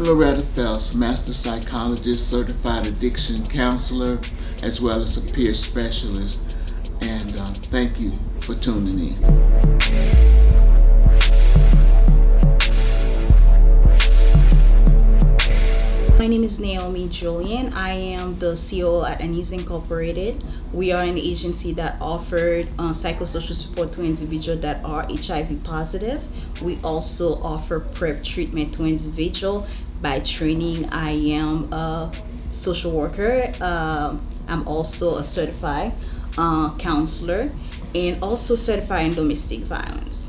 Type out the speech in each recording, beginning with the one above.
Loretta Phelps, Master Psychologist, Certified Addiction Counselor, as well as a peer specialist. And uh, thank you for tuning in. My name is Naomi Julian. I am the CEO at Anise Incorporated. We are an agency that offered uh, psychosocial support to individuals that are HIV positive. We also offer PrEP treatment to individuals by training. I am a social worker. Uh, I'm also a certified uh, counselor and also certified in domestic violence.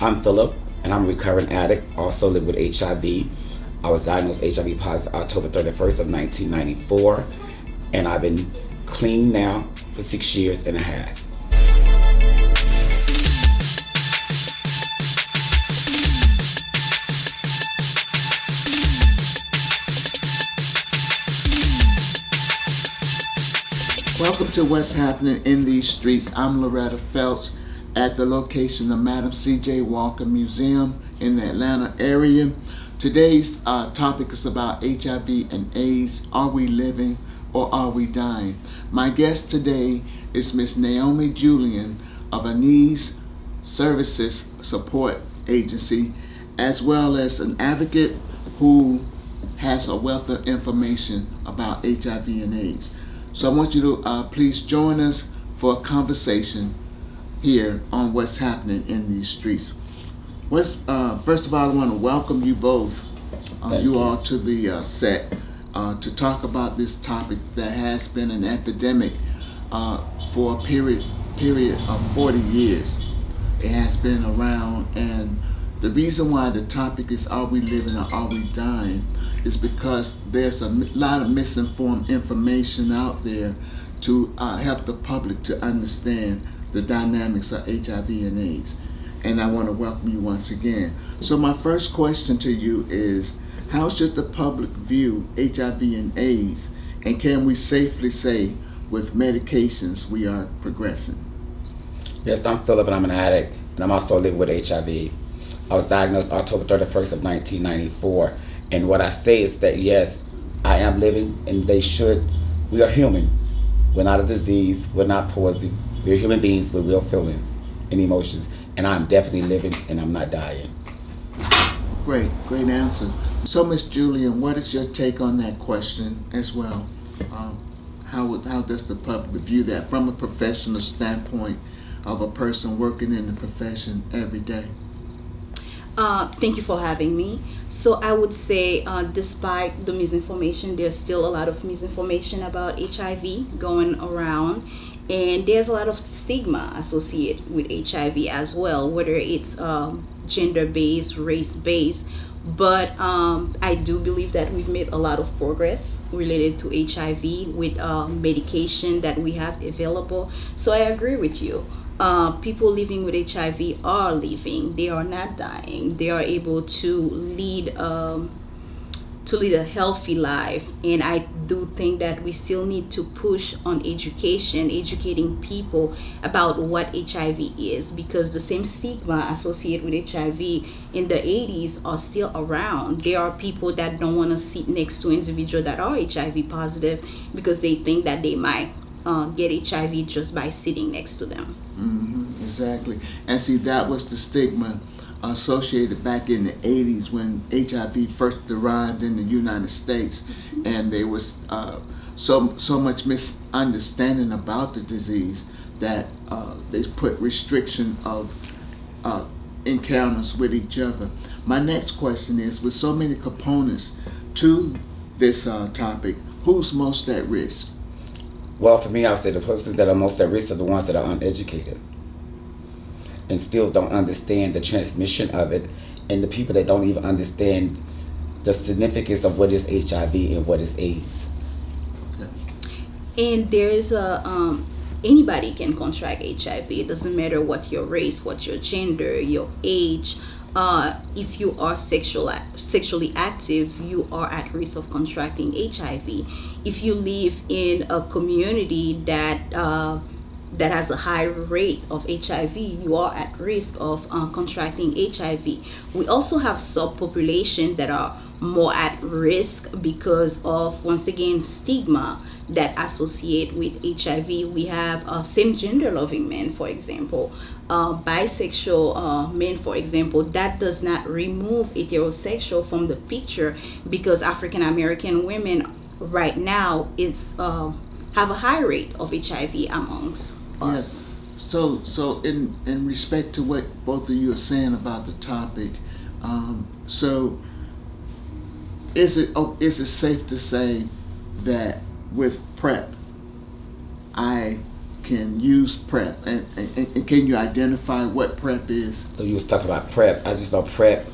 I'm Philip, and I'm a recurrent addict, also live with HIV. I was diagnosed HIV positive October 31st of 1994, and I've been clean now for six years and a half. Welcome to What's Happening in These Streets. I'm Loretta Phelps at the location of Madam C.J. Walker Museum in the Atlanta area. Today's uh, topic is about HIV and AIDS. Are we living or are we dying? My guest today is Miss Naomi Julian of Anise Services Support Agency, as well as an advocate who has a wealth of information about HIV and AIDS. So I want you to uh, please join us for a conversation here on what's happening in these streets. What's, uh, first of all, I want to welcome you both, uh, you, you, all, to the uh, set uh, to talk about this topic that has been an epidemic uh, for a period period of 40 years. It has been around, and the reason why the topic is "Are we living or are we dying?" is because there's a lot of misinformed information out there to uh, help the public to understand the dynamics of HIV and AIDS. And I want to welcome you once again. So my first question to you is, how should the public view HIV and AIDS? And can we safely say with medications we are progressing? Yes, I'm Philip and I'm an addict and I'm also living with HIV. I was diagnosed October 31st of 1994. And what I say is that yes, I am living and they should, we are human. We're not a disease, we're not poison, we're human beings with real feelings and emotions, and I'm definitely living and I'm not dying. Great, great answer. So, Miss Julian, what is your take on that question as well? Um, how, how does the public view that from a professional standpoint of a person working in the profession every day? Uh, thank you for having me. So I would say, uh, despite the misinformation, there's still a lot of misinformation about HIV going around, and there's a lot of stigma associated with HIV as well, whether it's um, gender-based, race-based. But um, I do believe that we've made a lot of progress related to HIV with uh, medication that we have available. So I agree with you. Uh, people living with HIV are living. They are not dying. They are able to lead um, to lead a healthy life and i do think that we still need to push on education educating people about what hiv is because the same stigma associated with hiv in the 80s are still around. There are people that don't want to sit next to individuals that are hiv positive because they think that they might uh, get hiv just by sitting next to them. Mm-hmm, exactly. And see that was the stigma associated back in the 80s when HIV first arrived in the United States and there was uh, so so much misunderstanding about the disease that uh, they put restriction of uh, encounters with each other. My next question is, with so many components to this uh, topic, who's most at risk? Well, for me, I would say the persons that are most at risk are the ones that are uneducated and still don't understand the transmission of it, and the people that don't even understand the significance of what is HIV and what is AIDS. And there is a um, anybody can contract HIV. It doesn't matter what your race, what your gender, your age. uh, if you are sexual, sexually active, you are at risk of contracting HIV. If you live in a community that uh, that has a high rate of HIV, you are at risk of uh, contracting HIV. We also have subpopulation that are more at risk because of once again stigma that associate with HIV. We have uh, same gender loving men, for example, uh, bisexual uh, men, for example. That does not remove heterosexual from the picture because African American women right now is uh, have a high rate of HIV amongst us. Yes. So, so in in respect to what both of you are saying about the topic, um, so is it oh, is it safe to say that with PrEP, I can use PrEP, and, and, and can you identify what PrEP is? So you was talking about PrEP. I just know PrEP.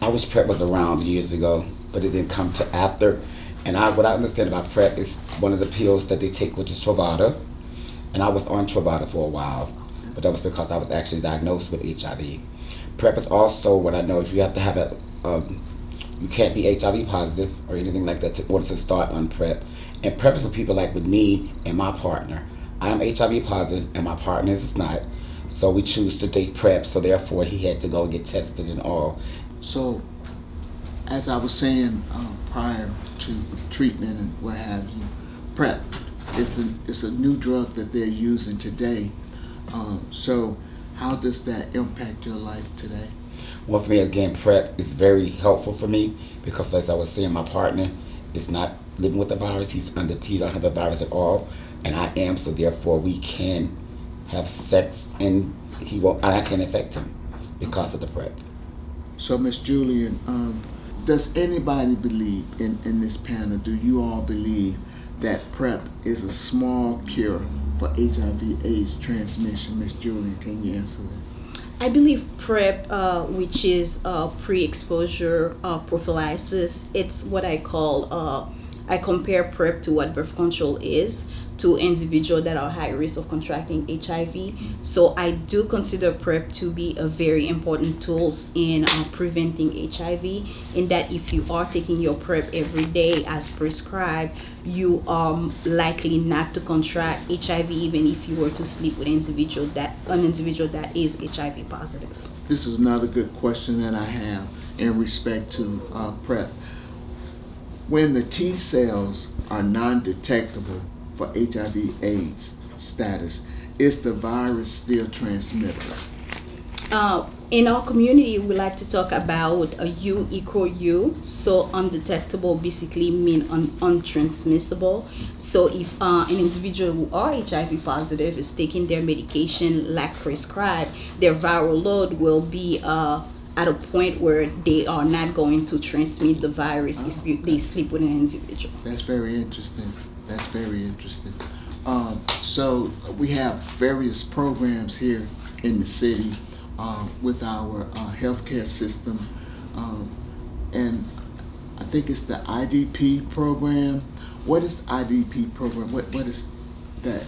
I wish PrEP was around years ago, but it didn't come to after. And I, what I understand about PrEP is one of the pills that they take, which is Truvada and I was on Truvada for a while, but that was because I was actually diagnosed with HIV. PrEP is also what I know is you have to have a, um, you can't be HIV positive or anything like that in order to start on PrEP. And PrEP is for people like with me and my partner. I am HIV positive and my partner is not. So we choose to date PrEP, so therefore he had to go get tested and all. So, as I was saying uh, prior to treatment and what have you, PrEP it's a, it's a new drug that they're using today. Um, so how does that impact your life today? Well, for me, again, PrEP is very helpful for me because, as I was saying, my partner is not living with the virus. He's under T, don't have the virus at all, and I am. So therefore, we can have sex, and he won't. I can infect him because of the PrEP. So, Miss Julian, um, does anybody believe in in this panel? Do you all believe that PrEP is a small cure for HIV/AIDS transmission. Miss Julian, can you answer that? I believe PrEP, uh, which is uh, pre-exposure uh, prophylaxis, it's what I call uh, I compare PrEP to what birth control is to individuals that are high risk of contracting HIV. So I do consider PrEP to be a very important tool in uh, preventing HIV. In that, if you are taking your PrEP every day as prescribed, you are likely not to contract HIV, even if you were to sleep with an individual that an individual that is HIV positive. This is another good question that I have in respect to uh, PrEP when the T cells are non-detectable for HIV AIDS status, is the virus still transmittable? Uh, in our community, we like to talk about a U equal U. So undetectable basically mean un- untransmissible. So if uh, an individual who are HIV positive is taking their medication like prescribed, their viral load will be uh, at a point where they are not going to transmit the virus oh, if you, they sleep with an individual. That's very interesting. That's very interesting. Um, so we have various programs here in the city uh, with our uh, healthcare system, um, and I think it's the IDP program. What is the IDP program? What what is that?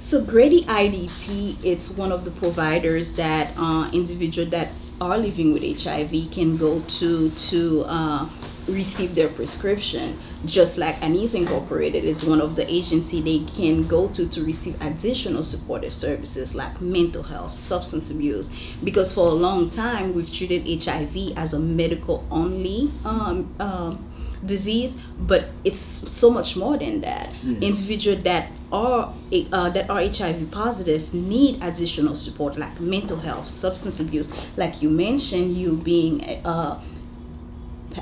So Grady IDP, it's one of the providers that uh, individual that are living with HIV can go to to uh, receive their prescription. Just like Anise Incorporated is one of the agency they can go to to receive additional supportive services like mental health, substance abuse. Because for a long time we've treated HIV as a medical only um, uh, disease, but it's so much more than that. Mm. Individual that are uh, that are HIV positive need additional support like mental health, substance abuse, like you mentioned, you being uh,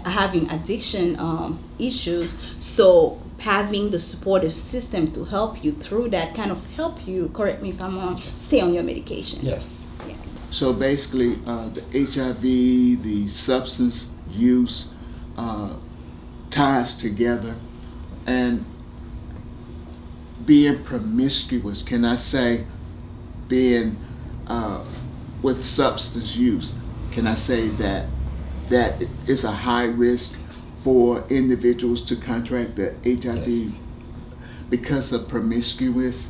having addiction um, issues. So having the supportive system to help you through that kind of help you. Correct me if I'm wrong. Stay on your medication. Yes. Yeah. So basically, uh, the HIV, the substance use. Uh, ties together and being promiscuous, can I say, being uh, with substance use, can I say that that is a high risk for individuals to contract the HIV yes. because of promiscuous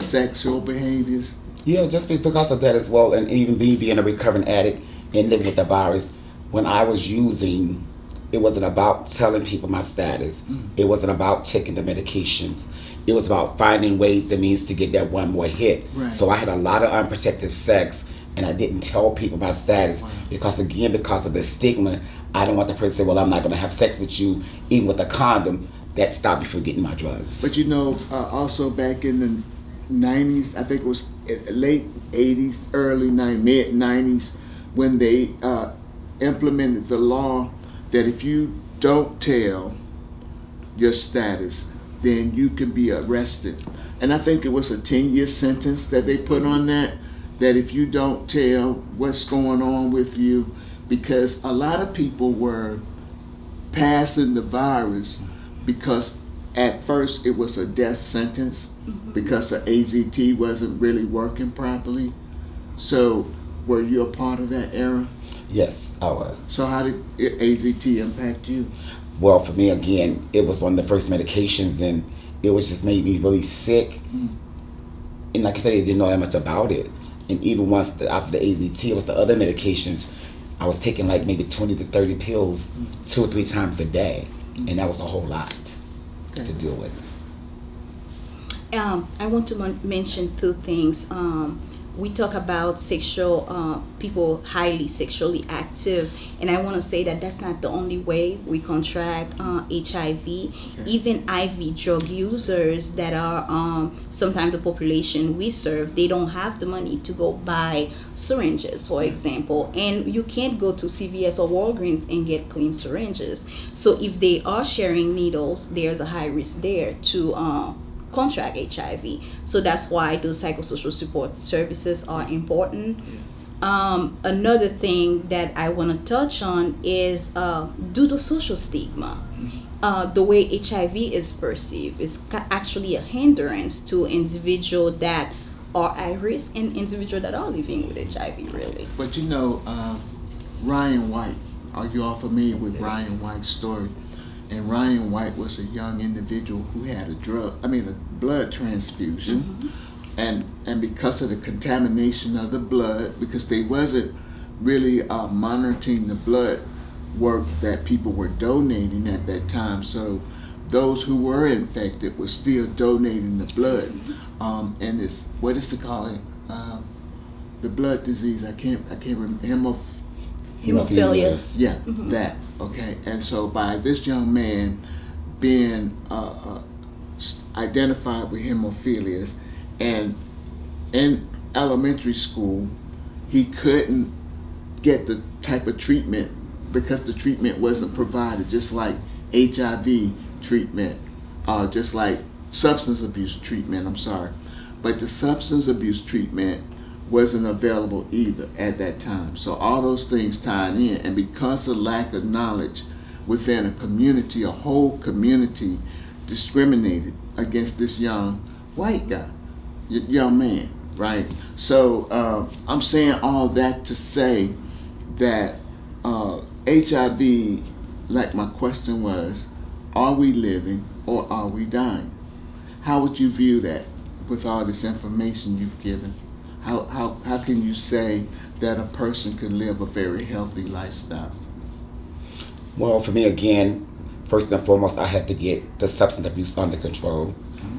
sexual behaviors? Yeah, just because of that as well, and even me being a recovering addict, and living with the virus, when I was using, it wasn't about telling people my status. Mm. It wasn't about taking the medications. It was about finding ways and means to get that one more hit. Right. So I had a lot of unprotected sex, and I didn't tell people my status Wow. because, again, because of the stigma, I don't want the person to say, "Well, I'm not going to have sex with you," even with a condom. That stopped me from getting my drugs. But you know, uh, also back in the '90s, I think it was late '80s, early '90s, mid '90s, when they uh, implemented the law that if you don't tell your status, then you can be arrested. And I think it was a 10-year sentence that they put on that. That if you don't tell what's going on with you, because a lot of people were passing the virus because at first it was a death sentence mm-hmm. because the AZT wasn't really working properly. So, were you a part of that era? Yes, I was. So, how did AZT impact you? Well, for me, again, it was one of the first medications, and it was just made me really sick. Mm. And like I said, I didn't know that much about it. And even once the, after the AZT, it was the other medications. I was taking like maybe 20 to 30 pills two or three times a day. And that was a whole lot to deal with. Um, I want to mon- mention two things. Um, we talk about sexual uh, people highly sexually active, and I want to say that that's not the only way we contract uh, HIV. Even IV drug users that are um, sometimes the population we serve, they don't have the money to go buy syringes, for example, and you can't go to CVS or Walgreens and get clean syringes. So if they are sharing needles, there's a high risk there to. Uh, contract HIV. So that's why those psychosocial support services are important. Um, another thing that I want to touch on is uh, due to social stigma. Uh, the way HIV is perceived is ca- actually a hindrance to individuals that are at risk and individuals that are living with HIV. Really, But you know, uh, Ryan White, are you all familiar with Yes. Ryan White's story? And Ryan White was a young individual who had a drug, I mean, a blood transfusion. And, and because of the contamination of the blood, because they wasn't really uh, monitoring the blood work that people were donating at that time. So those who were infected were still donating the blood. Um, and it's, what is it called? Um, the blood disease, I can't, I can't remember, Hemophilia. yeah, Mhm. that. Okay, and so by this young man being uh, uh, identified with hemophilia, and in elementary school, he couldn't get the type of treatment because the treatment wasn't provided, just like HIV treatment, uh, just like substance abuse treatment. I'm sorry, but the substance abuse treatment wasn't available either at that time. So all those things tied in, and because of lack of knowledge within a community, a whole community discriminated against this young white guy, young man, right? So uh, I'm saying all that to say that uh, HIV, like my question was, are we living or are we dying? How would you view that with all this information you've given? How, how, how can you say that a person can live a very healthy lifestyle? Well, for me, again, first and foremost, I had to get the substance abuse under control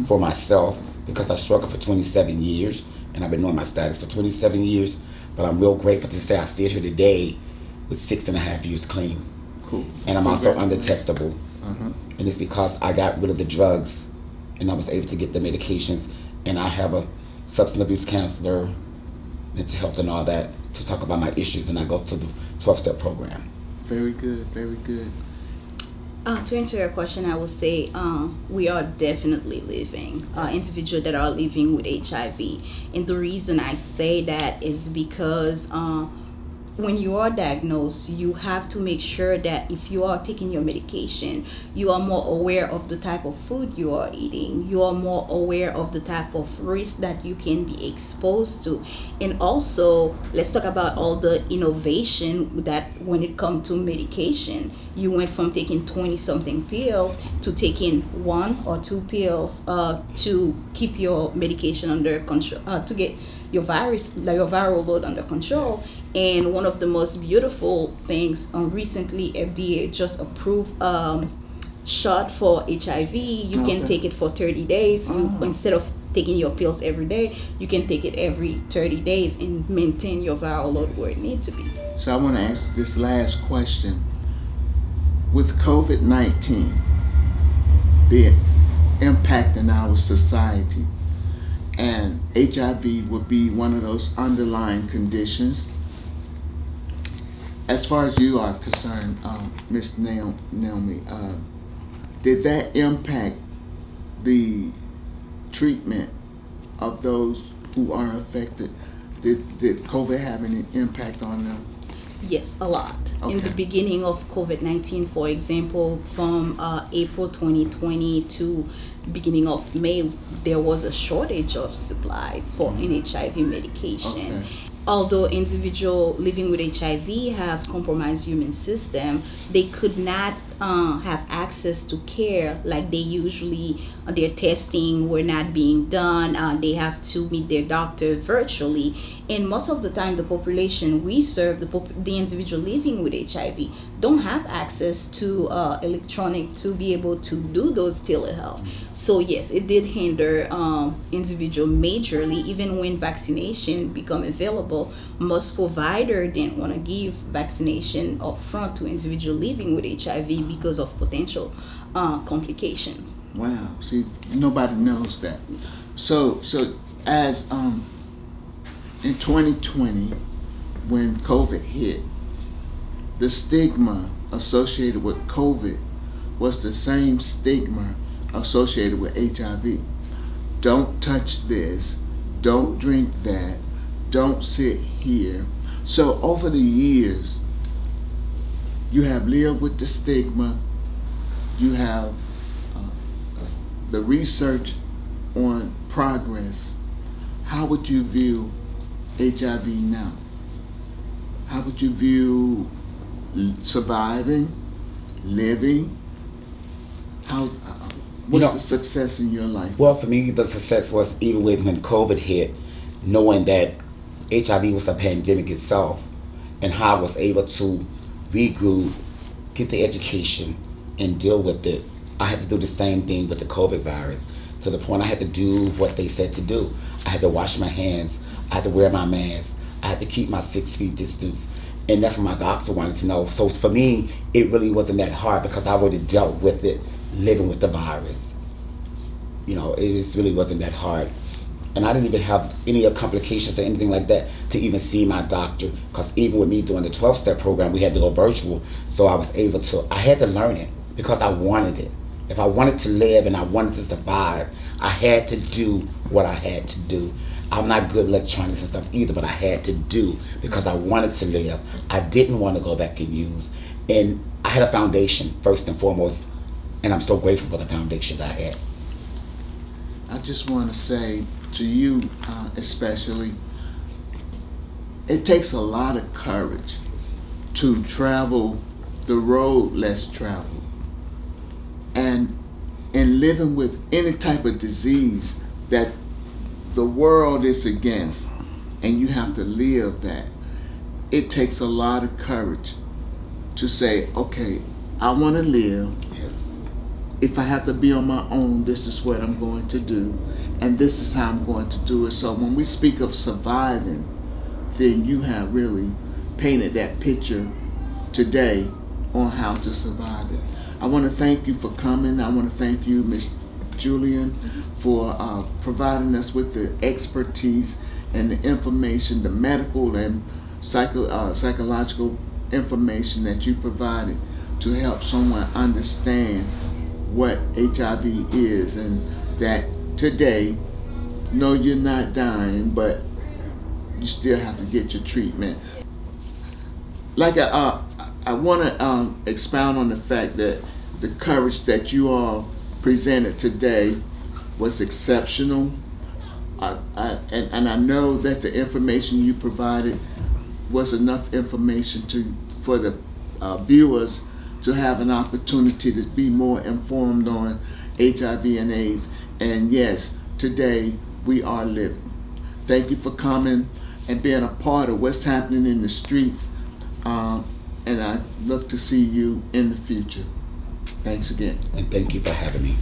for myself because I struggled for 27 years and I've been knowing my status for 27 years. But I'm real grateful to say I sit here today with six and a half years clean. Cool. And I'm also undetectable. Uh-huh. And it's because I got rid of the drugs and I was able to get the medications. And I have a substance abuse counselor, mental health, and all that to talk about my issues. And I go to the 12 step program. Very good, very good. Uh, to answer your question, I would say uh, we are definitely living uh, individuals that are living with HIV, and the reason I say that is because uh, when you are diagnosed, you have to make sure that if you are taking your medication, you are more aware of the type of food you are eating. You are more aware of the type of risk that you can be exposed to. And also, let's talk about all the innovation that when it comes to medication, you went from taking 20 something pills to taking one or two pills uh, to keep your medication under control, uh, to get your virus, like your viral load under control. Yes. And one of the most beautiful things, um, recently FDA just approved um, shot for HIV. You Okay. can take it for 30 days You- Oh. instead of taking your pills every day. You can take it every 30 days and maintain your viral load where it needs to be. So I want to ask this last question. With COVID 19, the impact in our society, and HIV would be one of those underlying conditions. As far as you are concerned, um, Ms. Naomi uh, did that impact the treatment of those who are affected? Did, did COVID have any impact on them? Yes, a lot. In the beginning of COVID 19, for example, from uh, April 2020 to beginning of May, there was a shortage of supplies for NHIV medication. Okay. Although individual living with HIV have compromised human system, they could not uh, have access to care like they usually. Uh, their testing were not being done. Uh, they have to meet their doctor virtually, and most of the time, the population we serve, the pop- the individual living with HIV, don't have access to uh, electronic to be able to do those telehealth. So yes, it did hinder um, individual majorly. Even when vaccination become available, most provider didn't want to give vaccination up front to individual living with HIV because of potential uh, complications. Wow. See, nobody knows that. So, so as um, in 2020, when COVID hit, the stigma associated with COVID was the same stigma associated with HIV. Don't touch this. Don't drink that. Don't sit here. So over the years, you have lived with the stigma. You have uh, the research on progress, how would you view HIV now? How would you view surviving, living? How? Uh, what's know- the success in your life? Well, for me, the success was even when COVID hit, knowing that HIV was a pandemic itself, and how I was able to regroup, get the education, and deal with it. I had to do the same thing with the COVID virus to the point I had to do what they said to do. I had to wash my hands. I had to wear my mask. I had to keep my six feet distance. And that's what my doctor wanted to know. So for me, it really wasn't that hard because I already dealt with it living with the virus you know, it just really wasn't that hard. And I didn't even have any complications or anything like that to even see my doctor. Because even with me doing the 12 step program, we had to go virtual. So I was able to, I had to learn it because I wanted it. If I wanted to live and I wanted to survive, I had to do what I had to do. I'm not good electronics and stuff either, but I had to do because I wanted to live. I didn't want to go back and use. And I had a foundation, first and foremost. And I'm so grateful for the foundation that I had. I just want to say to you, uh, especially, it takes a lot of courage to travel the road less traveled. And in living with any type of disease that the world is against, and you have to live that, it takes a lot of courage to say, okay, I want to live. If I have to be on my own, this is what I'm going to do, and this is how I'm going to do it. So when we speak of surviving, then you have really painted that picture today on how to survive it. I want to thank you for coming. I want to thank you, Ms. Julian, for uh, providing us with the expertise and the information, the medical and psycho, uh, psychological information that you provided to help someone understand what HIV is and that today, no, you're not dying, but you still have to get your treatment. Like I, uh, I want to um, expound on the fact that the courage that you all presented today was exceptional. I, I, and, and I know that the information you provided was enough information to for the uh, viewers to have an opportunity to be more informed on HIV and AIDS. And yes, today we are living. Thank you for coming and being a part of what's happening in the streets. Um, and I look to see you in the future. Thanks again. And thank you for having me.